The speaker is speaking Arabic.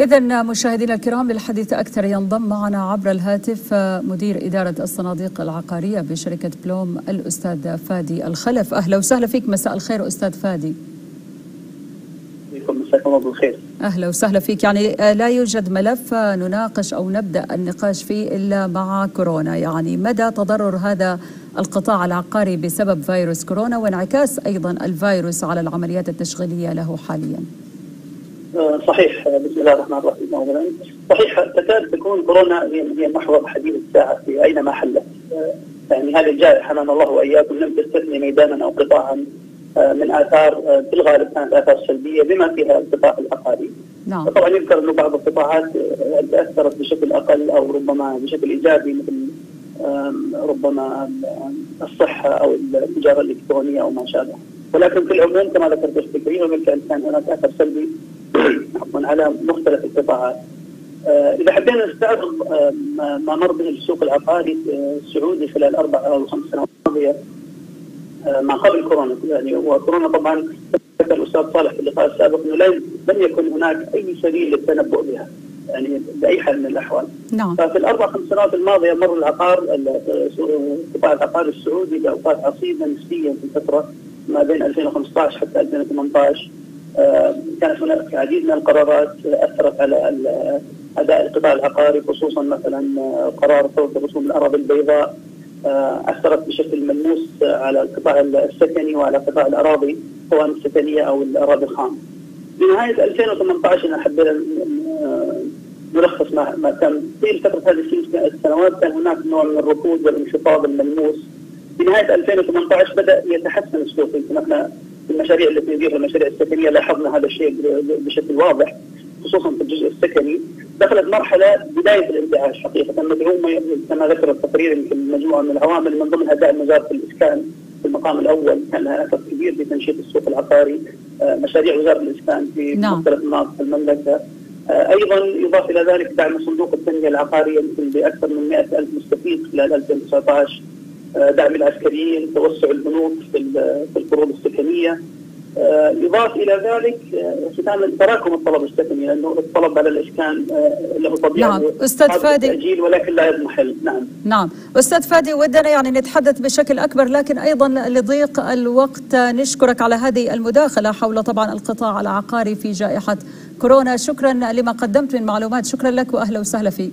إذا مشاهدينا الكرام للحديث أكثر ينضم معنا عبر الهاتف مدير إدارة الصناديق العقارية بشركة بلوم الأستاذ فادي الخلف. أهلا وسهلا فيك. مساء الخير أستاذ فادي. مساكم الله بالخير أهلا وسهلا فيك. يعني لا يوجد ملف نناقش أو نبدأ النقاش فيه إلا مع كورونا. يعني مدى تضرر هذا القطاع العقاري بسبب فيروس كورونا وانعكاس أيضا الفيروس على العمليات التشغيلية له حاليا. صحيح بسم الله الرحمن الرحيم اولا صحيح تكاد تكون كورونا هي محور حديث الساعة في أينما حلت يعني هذه الجائحة حمانا الله وإياكم لم تستثني ميدانا أو قطاعا من آثار في الغالب كانت آثار سلبية بما فيها القطاع العقاري. نعم. طبعا يذكر انه بعض القطاعات تاثرت بشكل أقل أو ربما بشكل إيجابي مثل ربما الصحة أو التجارة الإلكترونية أو ما شابه. ولكن في العموم كما ذكرت الفكري وبالفعل كان هناك أثر سلبي على مختلف القطاعات. إذا حبينا نستعرض ما مر به السوق العقاري السعودي خلال أربع أو خمس سنوات الماضية ما قبل كورونا يعني وكورونا طبعا ذكر الأستاذ صالح في اللقاء السابق إنه لم يكن هناك أي سبيل للتنبؤ بها يعني بأي حال من الأحوال. نعم. ففي الأربع خمس سنوات الماضية مر العقار قطاع العقار السعودي بأوقات عصيبة نسبيا في الفترة ما بين 2015 حتى 2018 كانت هناك العديد من القرارات أثرت على أداء القطاع العقاري خصوصا مثلا قرار فرض رسوم الأراضي البيضاء أثرت بشكل ملموس على القطاع السكني وعلى قطاع الأراضي سواء السكنية أو الأراضي الخام. بنهايه 2018 انا حبينا نلخص ما, ما كان في فتره هذه السنوات كان هناك نوع من الركود والانخفاض الملموس. بنهايه 2018 بدأ يتحسن السوق يمكن إحنا المشاريع التي نديرها المشاريع السكنية لاحظنا هذا الشيء بشكل واضح خصوصا في الجزء السكني. دخلت مرحلة بداية الانتعاش حقيقة. مدعومه كما ذكر التقرير يمكن مجموعة من العوامل. من ضمنها دعم وزارة الإسكان في المقام الأول كان لها أثر كبير في تنشيط السوق العقاري. مشاريع وزارة الإسكان في نعم. مختلف مناطق المملكة. أيضا يضاف إلى ذلك دعم صندوق التنمية العقارية يمكن بأكثر من 100 ألف مستفيد خلال 2019 دعم العسكريين توسع البنوك في القروض السكنية. يضاف إلى ذلك ختام تراكم الطلب السكني لأنه الطلب على الاسكان له طبيعة نعم. أستاذ فادي. تاجيل ولكن لا يضمحل نعم. نعم. أستاذ فادي ودنا يعني نتحدث بشكل أكبر لكن أيضا لضيق الوقت نشكرك على هذه المداخلة حول طبعا القطاع العقاري في جائحة كورونا. شكرا لما قدمت من معلومات. شكرا لك واهلا وسهلا فيك.